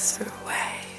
through way.